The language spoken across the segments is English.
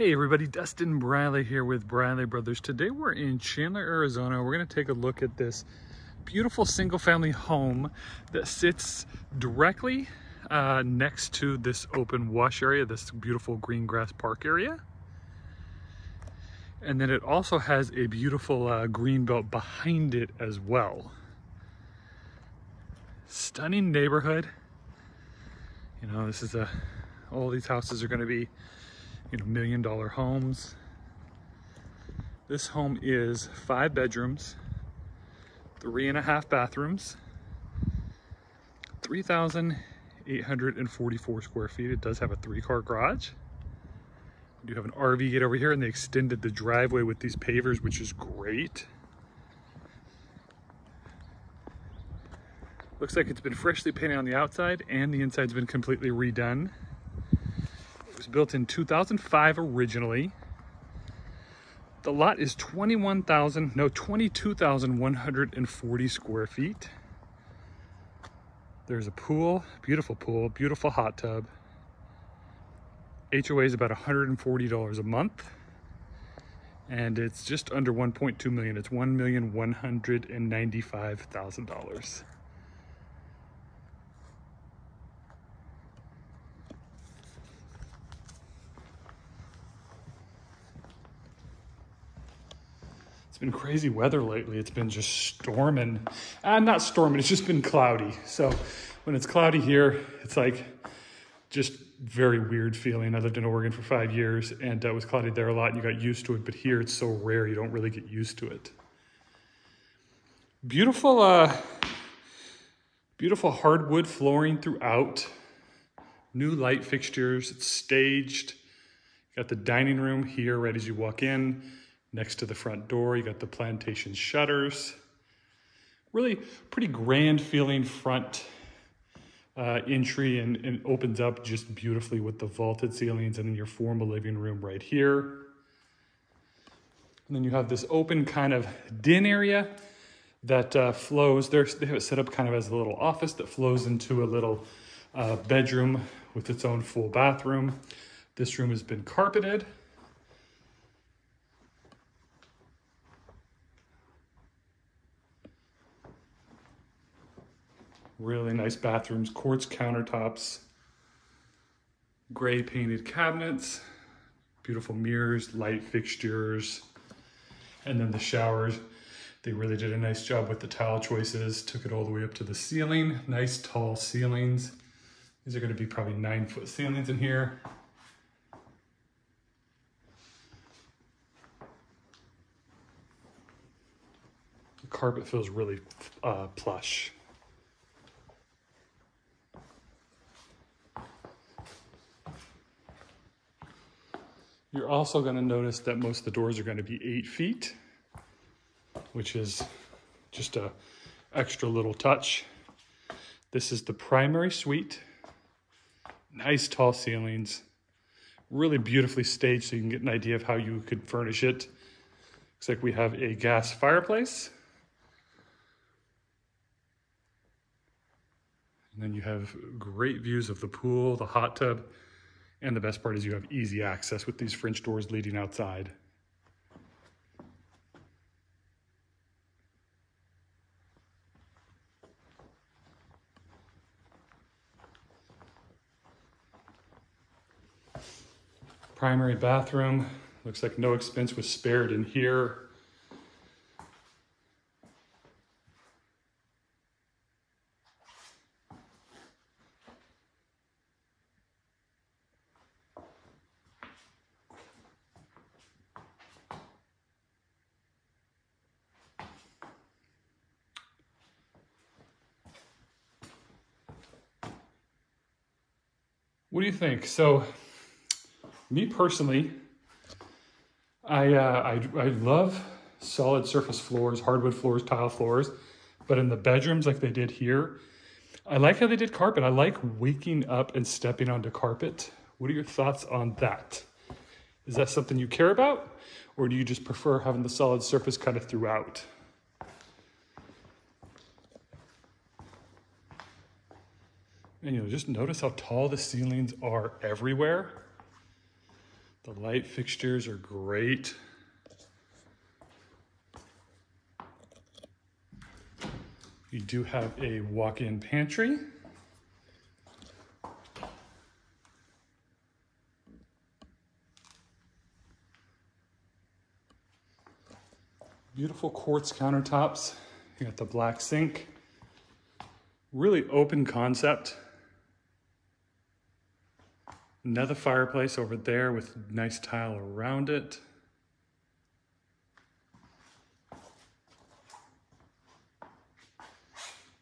Hey everybody, Dustin Briley here with Briley Brothers. Today we're in Chandler, Arizona. We're gonna take a look at this beautiful single family home that sits directly uh, next to this open wash area, this beautiful green grass park area. And then it also has a beautiful uh, green belt behind it as well. Stunning neighborhood. You know, this is a, all these houses are gonna be you know, million dollar homes. This home is five bedrooms, three and a half bathrooms, 3,844 square feet. It does have a three car garage. We do have an RV gate over here and they extended the driveway with these pavers, which is great. Looks like it's been freshly painted on the outside and the inside's been completely redone built in 2005 originally. The lot is 21,000, no, 22,140 square feet. There's a pool, beautiful pool, beautiful hot tub. HOA is about $140 a month. And it's just under 1.2 million. It's $1,195,000. Been crazy weather lately. It's been just storming. Uh, not storming, it's just been cloudy. So when it's cloudy here, it's like just very weird feeling. I lived in Oregon for five years and it was cloudy there a lot and you got used to it. But here it's so rare, you don't really get used to it. Beautiful, uh, beautiful hardwood flooring throughout. New light fixtures, it's staged. Got the dining room here right as you walk in. Next to the front door, you got the plantation shutters. Really pretty grand feeling front uh, entry and, and opens up just beautifully with the vaulted ceilings and then your formal living room right here. And then you have this open kind of den area that uh, flows. They're, they have it set up kind of as a little office that flows into a little uh, bedroom with its own full bathroom. This room has been carpeted. Really nice bathrooms, quartz countertops, gray painted cabinets, beautiful mirrors, light fixtures, and then the showers. They really did a nice job with the tile choices, took it all the way up to the ceiling. Nice tall ceilings. These are gonna be probably nine foot ceilings in here. The carpet feels really uh, plush. You're also gonna notice that most of the doors are gonna be eight feet, which is just a extra little touch. This is the primary suite. Nice tall ceilings, really beautifully staged so you can get an idea of how you could furnish it. Looks like we have a gas fireplace. And then you have great views of the pool, the hot tub, and the best part is you have easy access with these French doors leading outside. Primary bathroom, looks like no expense was spared in here. What do you think? So, me personally, I, uh, I, I love solid surface floors, hardwood floors, tile floors, but in the bedrooms like they did here, I like how they did carpet. I like waking up and stepping onto carpet. What are your thoughts on that? Is that something you care about? Or do you just prefer having the solid surface kind of throughout? And you know, just notice how tall the ceilings are everywhere. The light fixtures are great. You do have a walk-in pantry. Beautiful quartz countertops. You got the black sink. Really open concept. Another fireplace over there with nice tile around it.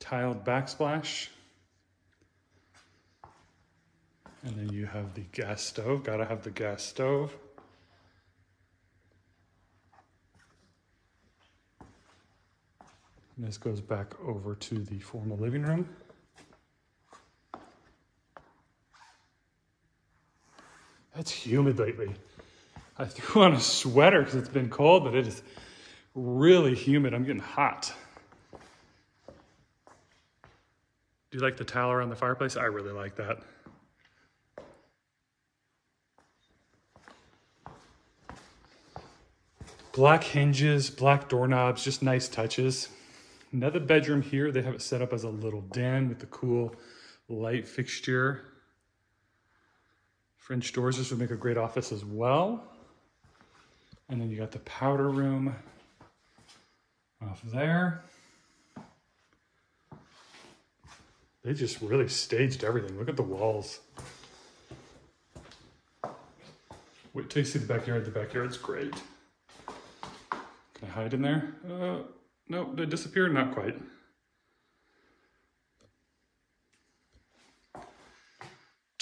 Tiled backsplash. And then you have the gas stove, gotta have the gas stove. And this goes back over to the formal living room. It's humid lately. I threw on a sweater because it's been cold, but it is really humid. I'm getting hot. Do you like the towel around the fireplace? I really like that. Black hinges, black doorknobs, just nice touches. Another bedroom here. They have it set up as a little den with the cool light fixture. French doors, this would make a great office as well. And then you got the powder room off there. They just really staged everything. Look at the walls. Wait till you see the backyard. The backyard's great. Can I hide in there? Uh, no, they disappeared. Not quite.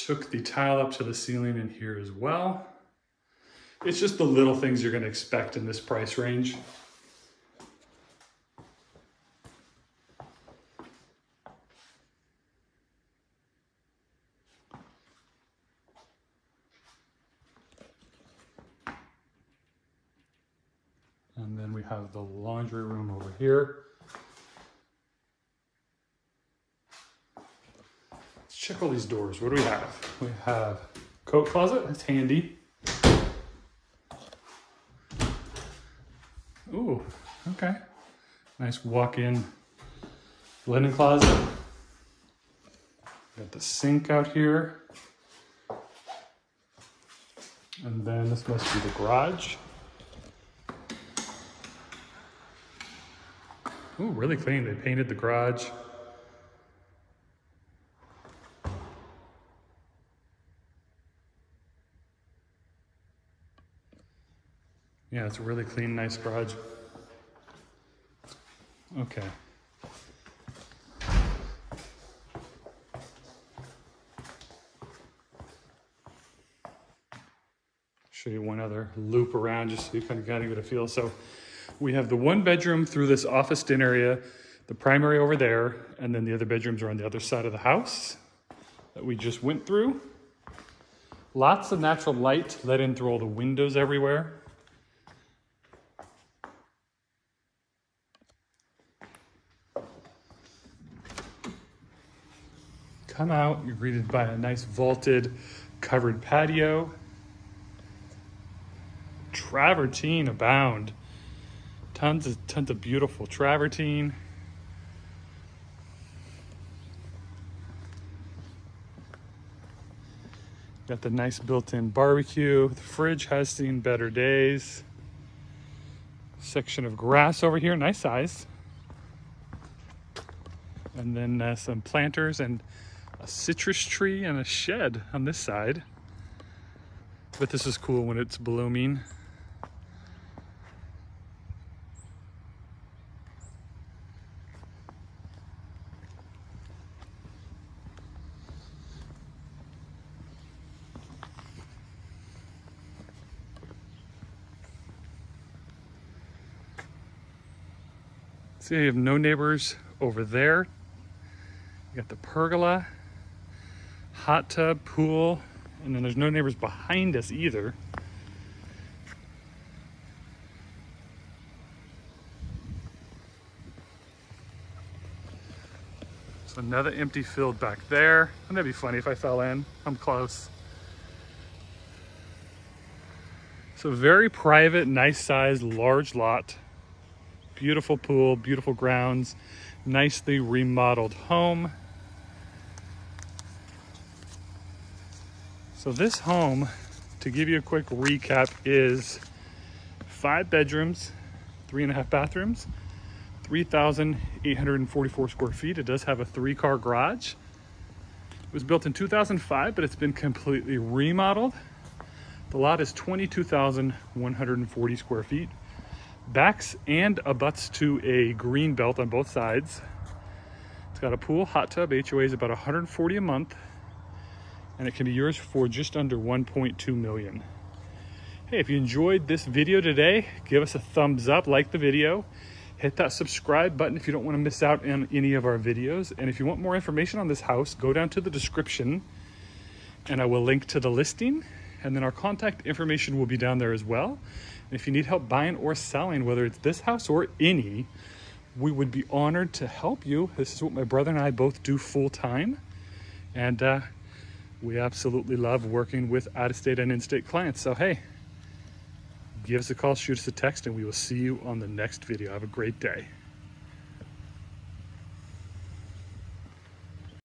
Took the tile up to the ceiling in here as well. It's just the little things you're going to expect in this price range. And then we have the laundry room over here. All these doors. What do we have? We have coat closet. That's handy. Ooh, okay. Nice walk-in linen closet. Got the sink out here. And then this must be the garage. Ooh, really clean. They painted the garage. It's a really clean, nice garage. Okay. Show you one other loop around just so you kind of got to get a feel. So we have the one bedroom through this office den area, the primary over there, and then the other bedrooms are on the other side of the house that we just went through. Lots of natural light let in through all the windows everywhere. Come out, you're greeted by a nice vaulted covered patio. Travertine abound. Tons of tons of beautiful travertine. Got the nice built-in barbecue. The fridge has seen better days. Section of grass over here, nice size. And then uh, some planters and a citrus tree and a shed on this side. But this is cool when it's blooming. See, you have no neighbors over there. You got the pergola, hot tub, pool, and then there's no neighbors behind us either. So another empty field back there. Wouldn't that be funny if I fell in? I'm close. So very private, nice size, large lot. Beautiful pool, beautiful grounds, nicely remodeled home. So this home, to give you a quick recap, is five bedrooms, three and a half bathrooms, 3,844 square feet. It does have a three car garage. It was built in 2005, but it's been completely remodeled. The lot is 22,140 square feet. Backs and abuts to a green belt on both sides. It's got a pool, hot tub, HOA is about 140 a month, and it can be yours for just under 1.2 million. Hey, if you enjoyed this video today, give us a thumbs up, like the video, hit that subscribe button if you don't want to miss out on any of our videos. And if you want more information on this house, go down to the description and I will link to the listing and then our contact information will be down there as well. And if you need help buying or selling, whether it's this house or any, we would be honored to help you. This is what my brother and I both do full time. And uh, we absolutely love working with out of state and in state clients. So, hey, give us a call, shoot us a text, and we will see you on the next video. Have a great day.